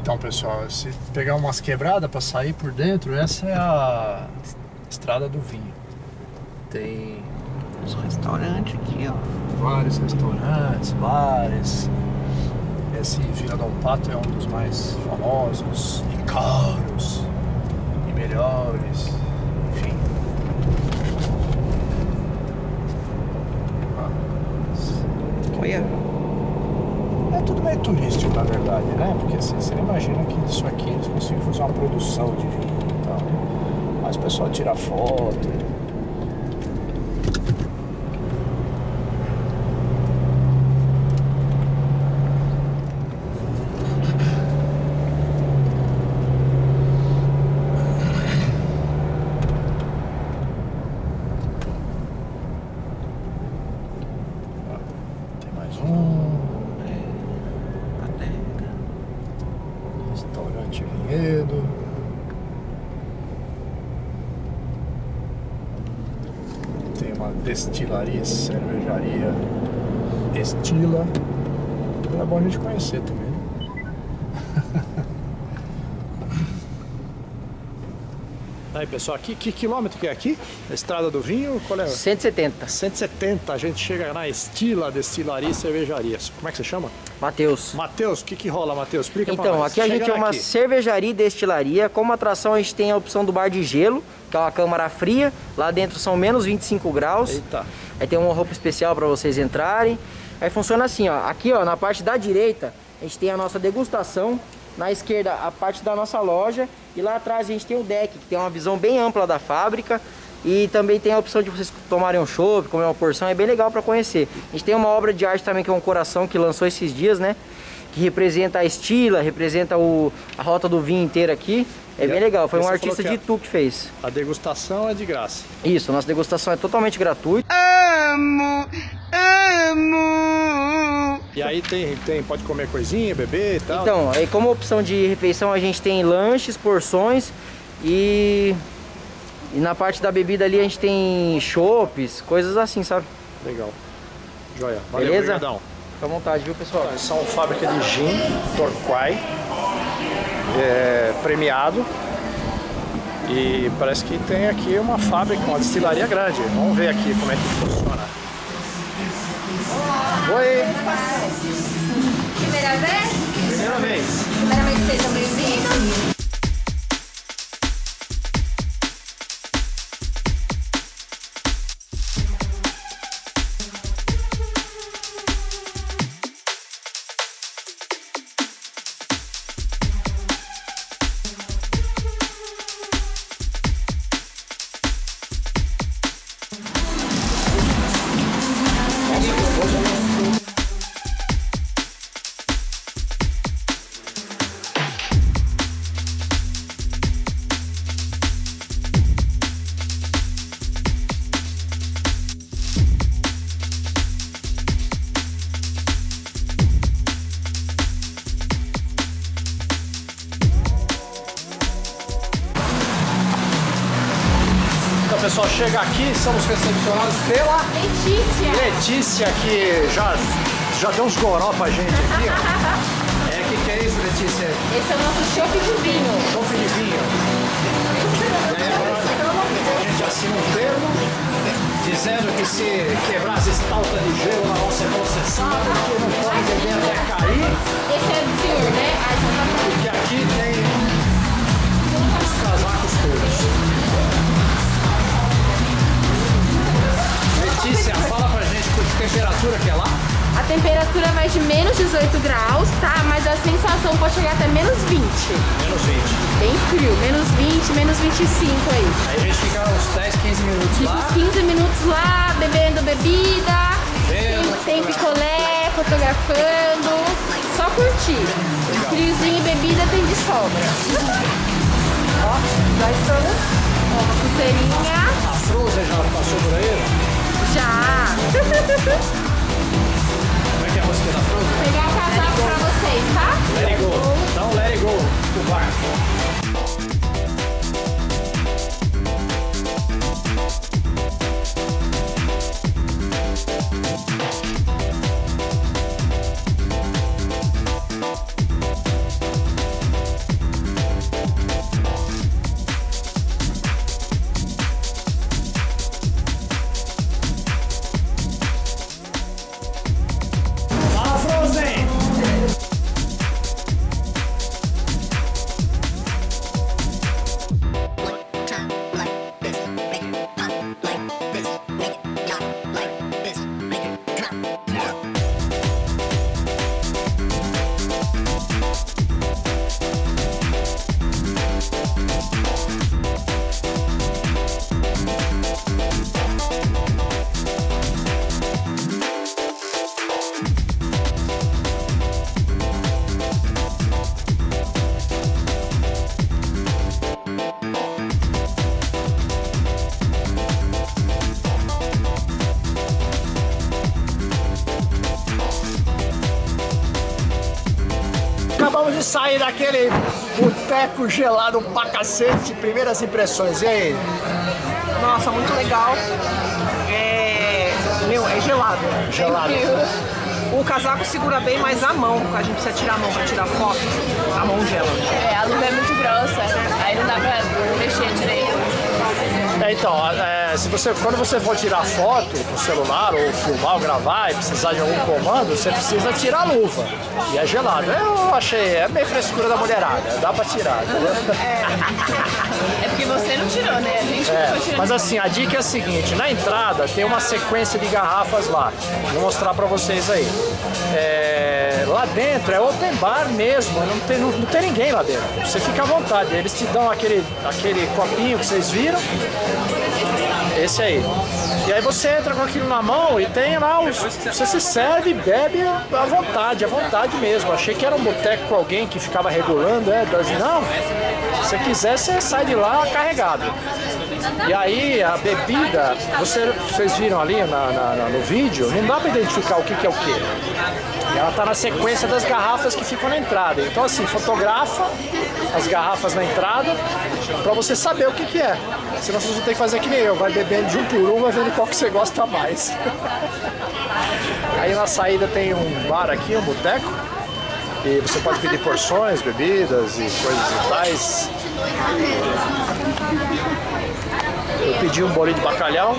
Então, pessoal, se pegar umas quebradas para sair por dentro, essa é a estrada do vinho. Tem os restaurantes aqui, ó. Vários restaurantes, bares. Esse Vila Dom Pato é um dos mais famosos e caros e melhores. Enfim. Olha. É tudo meio turístico, na verdade, né? Porque assim, você imagina que disso aqui eles conseguem fazer uma produção de vinho e tal. Mas o pessoal tira foto. Tem mais um. Restaurante Vinhedo. Tem uma destilaria, cervejaria Estila. É bom a gente conhecer também. né? Aí pessoal, aqui, que quilômetro que é aqui? A Estrada do Vinho? Qual é? 170. 170, a gente chega na Estila Destilaria e Cervejaria. Como é que você chama? Matheus. Matheus, o que que rola, Matheus? Explica pra Então, nós. aqui a gente é uma aqui. cervejaria e destilaria. Como atração, a gente tem a opção do bar de gelo, que é uma câmara fria. Lá dentro são menos 25 graus. Eita. Aí tem uma roupa especial para vocês entrarem. Aí funciona assim, ó. Aqui, ó, na parte da direita, a gente tem a nossa degustação. Na esquerda, a parte da nossa loja. E lá atrás a gente tem o deck, que tem uma visão bem ampla da fábrica. E também tem a opção de vocês tomarem um chopp, comer uma porção, é bem legal para conhecer. A gente tem uma obra de arte também que é um coração que lançou esses dias, né? Que representa a estila, representa o, a rota do vinho inteira aqui. É E bem a- legal, foi um artista de Itu que fez. A degustação é de graça. Isso, a nossa degustação é totalmente gratuita. Amo! E aí tem, tem, pode comer coisinha, beber e tal. Então, aí como opção de refeição a gente tem lanches, porções e, e na parte da bebida ali a gente tem chopes, coisas assim, sabe? Legal. Joia. Valeu, Beleza? obrigadão. Fica à vontade, viu pessoal? Eles são fábrica de gin, Torquay, é, premiado. E parece que tem aqui uma fábrica, uma destilaria grande. Vamos ver aqui como é que funciona. Oi, Primeira vez? primeira vez. Primeiramente, sejam bem-vindos. Pessoal, chega aqui, somos recepcionados pela Letícia. Letícia, que já, já deu uns goró pra gente aqui. ó. É, que, que é isso, Letícia? Esse é o nosso chopp de vinho. Chope de vinho. A gente assina um termo dizendo que se quebrar as estaltas de gelo ela vão ser processadas, que não pode beber até cair, Esse é do senhor, né? Só porque aqui tem temperatura vai de menos 18 graus, tá? Mas a sensação pode chegar até menos 20. Menos 20. Bem frio, menos 20, menos 25 aí. Aí a gente fica uns 10, 15 minutos Fica lá. uns 15 minutos lá, bebendo bebida, Bebendo, tem, tem picolé, fotografando, só curtir. Friozinho e bebida tem de sobra. Ó, já estamos. Ó, uma pulseirinha. A Frozen já passou por aí? Já. música da Frozen? Pegar pra vocês, tá? Let it go. Então, let it go. you. De sair daquele boteco gelado pra cacete. Primeiras impressões, e aí? Nossa, muito legal. É. Meu, é gelado. Gelado. É. O casaco segura bem, mas a mão, a gente precisa tirar a mão pra tirar foto. A mão gela. É, a luva é muito grossa, aí não dá pra mexer direito. É, então, é, se você, quando você for tirar foto com o celular, ou filmar, ou gravar, e precisar de algum comando, você precisa tirar a luva. E é gelado. Eu achei, é bem frescura da mulherada, dá pra tirar, entendeu? É porque você não tirou, né? A gente É, não tirando. mas assim, a dica é a seguinte, na entrada tem uma sequência de garrafas lá. Vou mostrar pra vocês aí. É, lá dentro é open bar mesmo, não tem, não, não tem ninguém lá dentro. Você fica à vontade, eles te dão aquele, aquele copinho que vocês viram. Esse aí. E aí você entra com aquilo na mão e tem lá os. Você se serve e bebe à vontade, à vontade mesmo. Achei que era um boteco com alguém que ficava regulando, é, não. Se você quiser, você sai de lá carregado. E aí a bebida, você- vocês viram ali na- na- no vídeo, não dá pra identificar o que, que é o que. Ela tá na sequência das garrafas que ficam na entrada. Então assim, fotografa as garrafas na entrada pra você saber o que, que é. Senão vocês vão ter que fazer que nem eu, vai bebendo de um por um, vai vendo qual que você gosta mais. Aí na saída tem um bar aqui, um boteco. E você pode pedir porções, bebidas e coisas e tais. Eu pedi um bolinho de bacalhau.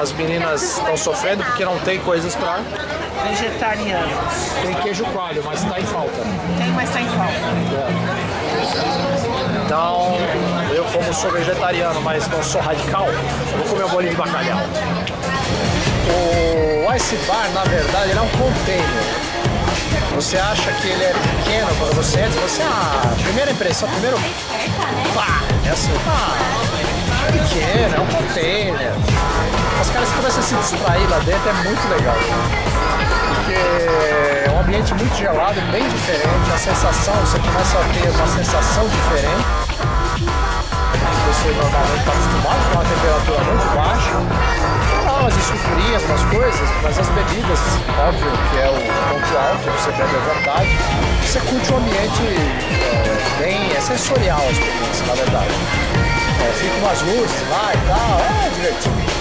As meninas estão sofrendo porque não tem coisas pra. Vegetariano. Tem queijo coalho, mas tá em falta. Tem, mas tá em falta. Então, eu como sou vegetariano, mas não sou radical, vou comer um bolinho de bacalhau. O Ice Bar, na verdade, ele é um container. Você acha que ele é pequeno quando você entra, você, ah, primeira impressão, primeiro, pá, é assim, pá, é pequeno, é um container. Os caras começam a se distrair lá dentro, é muito legal. Porque é um ambiente muito gelado, bem diferente, a sensação, você começa a ter uma sensação diferente. Você normalmente está acostumado com uma temperatura muito baixa. Lá umas escurias, umas coisas, mas as bebidas, óbvio que é o ponto alto, você bebe à vontade. Você curte um ambiente é, bem é sensorial a experiência, na verdade. É, fica umas luzes lá e tal, é divertido.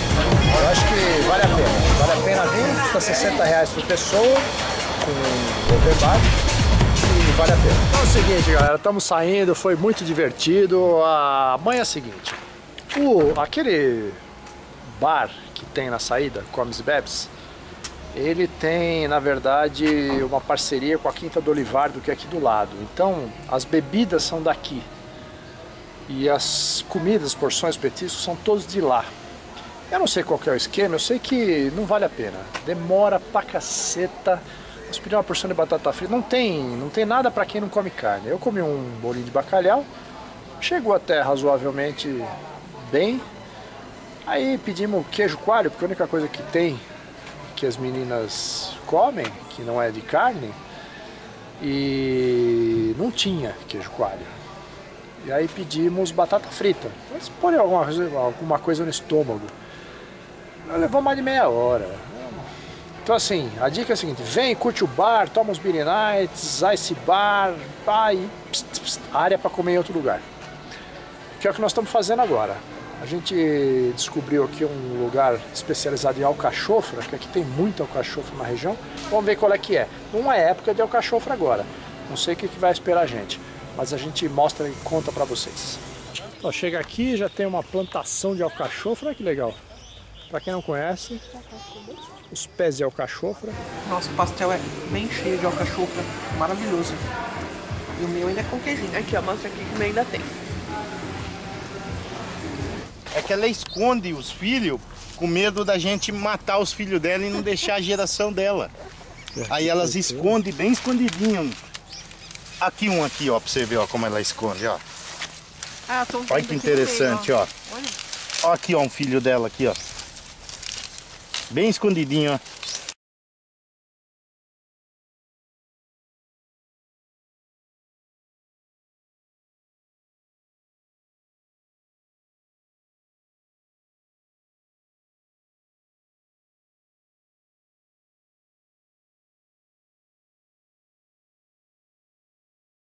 Eu acho que vale a pena. Vale a pena vir, custa 60 reais por pessoa, com e vale a pena. Então é o seguinte, galera, estamos saindo, foi muito divertido. A mãe é a seguinte, o, aquele bar que tem na saída, Comes e Bebes, ele tem, na verdade, uma parceria com a Quinta do Olivardo, que é aqui do lado. Então, as bebidas são daqui. E as comidas, porções, petiscos são todos de lá. Eu não sei qual é o esquema, eu sei que não vale a pena. Demora pra caceta. Nós pedimos uma porção de batata frita. Não tem, não tem nada pra quem não come carne. Eu comi um bolinho de bacalhau, chegou até razoavelmente bem. Aí pedimos queijo coalho, porque a única coisa que tem que as meninas comem, que não é de carne, e não tinha queijo coalho. E aí pedimos batata frita. Mas põe alguma alguma coisa no estômago. Levou mais de meia hora. Então assim, a dica é a seguinte, vem, curte o bar, toma os beer nights, ice bar, vai, pst, pst, área para comer em outro lugar. Que é o que nós estamos fazendo agora. A gente descobriu aqui um lugar especializado em alcachofra, que aqui tem muito alcachofra na região. Vamos ver qual é que é. Não é época de alcachofra agora. Não sei o que, vai esperar a gente, mas a gente mostra e conta para vocês. Chega aqui já tem uma plantação de alcachofra, que legal. Para quem não conhece, os pés de alcachofra. Nossa, o pastel é bem cheio de alcachofra. Maravilhoso. E o meu ainda é com queijinho. Aqui, ó. Mostra aqui que o meu ainda tem. É que ela esconde os filhos com medo da gente matar os filhos dela e não deixar a geração dela. Aí elas escondem bem escondidinho. Aqui um aqui, ó, pra você ver ó, como ela esconde, ó. Ah, tô Olha que interessante, ó. Ó aqui, ó, um filho dela aqui, ó. Bem escondidinho, ó.